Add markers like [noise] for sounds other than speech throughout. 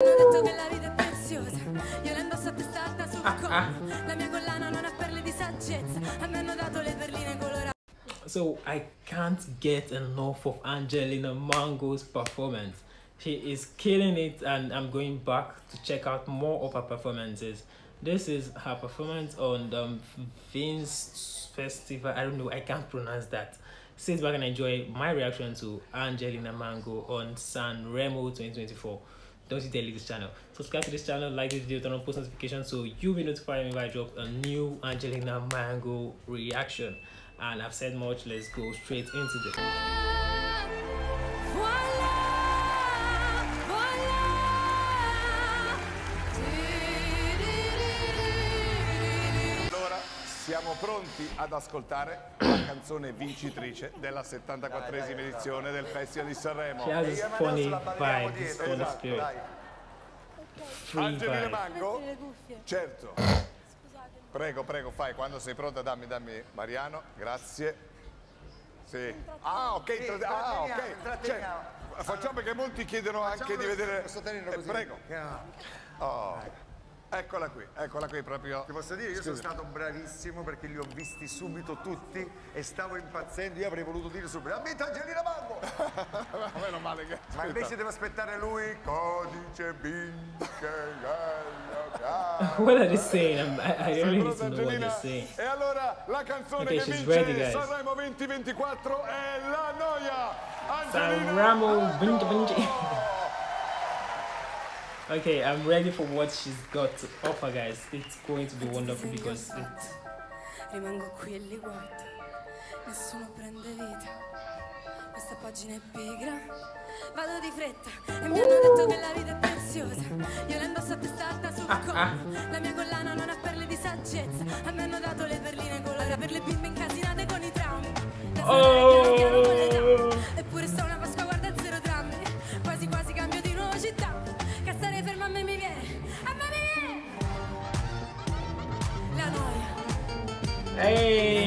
Hanno detto che la vita è preziosa, io la indosso a testa alta sul Ah, collo. ah. La mia collana non ha perle di saggezza, a me hanno dato le perline colorate. So I can't get enough of Angelina Mango's performance. She is killing it, and I'm going back to check out more of her performances. This is her performance on the um, Vince Festival. I don't know, I can't pronounce that. Sit back and enjoy my reaction to Angelina Mango on San Remo 2024. Don't you dare leave this channel. Subscribe to this channel, like this video, turn on post notifications so you'll be notified whenever I drop a new Angelina Mango reaction. And I've said much, let's go straight into this. Voilà, voilà. Allora siamo pronti ad ascoltare la canzone vincitrice della 74esima edizione del Festival di Sanremo. Has this funny vibe, this funny Esatto, spirit. Angelina. Mango? Certo. Prego, prego, fai. Quando sei pronta dammi, dammi Mariano. Grazie. Sì. Ah, ok. intra- ah, ok. intratteniamo. Cioè, facciamo che molti chiedono anche di vedere... Posso tenerlo Eh, così? prego. Ah. Oh. Eccola qui, eccola qui proprio. Ti posso dire, io Scusa. sono stato bravissimo perché li ho visti subito tutti e stavo impazzendo. Io avrei voluto dire subito, a metà Angelina Mammo! [laughs] Meno male che... Ma invece devo aspettare lui, codice vince, [laughs] Quella di know what visto Angelina? E allora la canzone okay, che vince ready, Sanremo 2024 è La Noia! Angelina Sanremo 2024! Okay, I'm ready for what she's got to offer, guys. It's going to be wonderful because it's Rimango qui e li guardo, nessuno prende vita. Questa pagina è pigra, vado di fretta e mi hanno detto che la vita è preziosa. Io la indosso a testa alta sul collo, la mia collana non ha perle di saggezza. A me hanno dato le perline colorate per le bimbe incasinate con i traumi. Oh. Hey,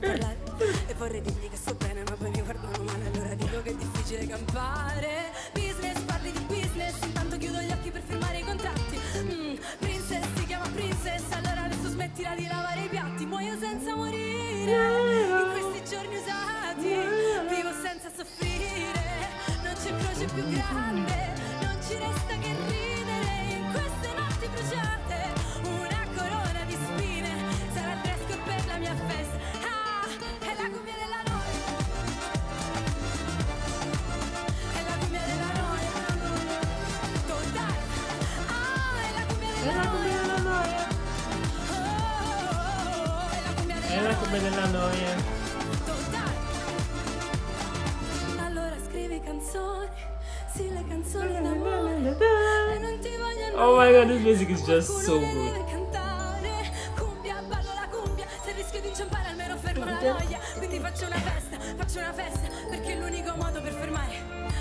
parlare. E vorrei dirgli che sto bene, ma poi mi guardano male, allora dico che è difficile campare. Business, parli di business, intanto chiudo gli occhi per firmare i contratti. Mm, princess si chiama princess, allora adesso smettila di lavare i piatti. Muoio senza morire, in questi giorni usati, vivo senza soffrire. Non c'è croce più grande, È della noia. Allora scrivi canzoni, sì le canzoni d'amore. Oh my god, this music is just so good. cantare. Cumbia, ballo la cumbia. Se rischio di inciampare almeno fermo la noia. Quindi faccio una festa, faccio una festa Perché è l'unico modo per fermare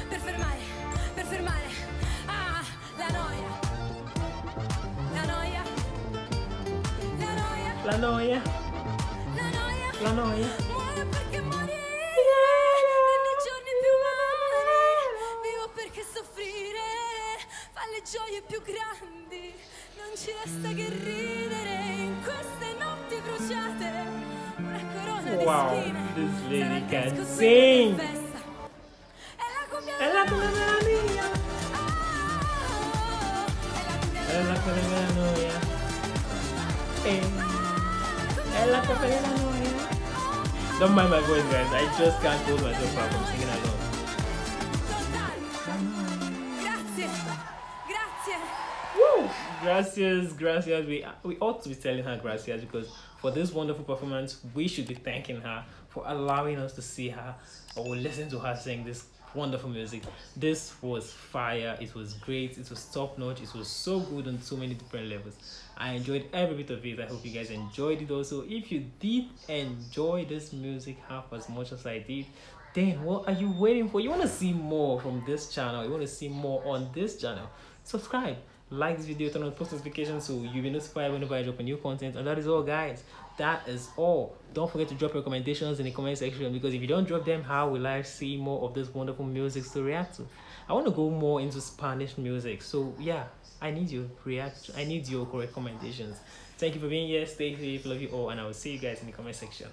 Per fermare, per fermare. Ah, la noia. La noia. La noia, La noia, la noia la. Muore perché morire Rende i giorni più umani Vivo perché soffrire Fa le gioie più grandi Non ci resta che ridere In queste notti bruciate Una corona Wow, di spine in festa. È la È la. Ah, È la È la noia. È la cumbia della noia. Don't mind my voice, guys. I just can't hold myself back from singing along. Woo! gracias, gracias. We we ought to be telling her gracias because for this wonderful performance, we should be thanking her for allowing us to see her or listen to her sing this wonderful music. This was fire. It was great. It was top notch. It was so good on so many different levels. I enjoyed every bit of it. I hope you guys enjoyed it also. If you did enjoy this music half as much as I did, then what are you waiting for? You want to see more from this channel? You want to see more on this channel? Subscribe, like this video, turn on post notifications so you'll be notified whenever I drop a new content. And that is all, guys. That is all. Don't forget to drop recommendations in the comment section because if you don't drop them, how will I see more of this wonderful music to react to? I want to go more into Spanish music. So yeah, I need your react. I need your recommendations. Thank you for being here. Stay safe. Love you all, and I will see you guys in the comment section.